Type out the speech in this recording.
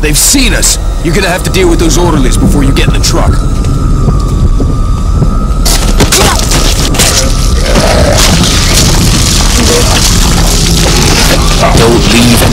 They've seen us. You're gonna have to deal with those orderlies before you get in the truck. Don't leave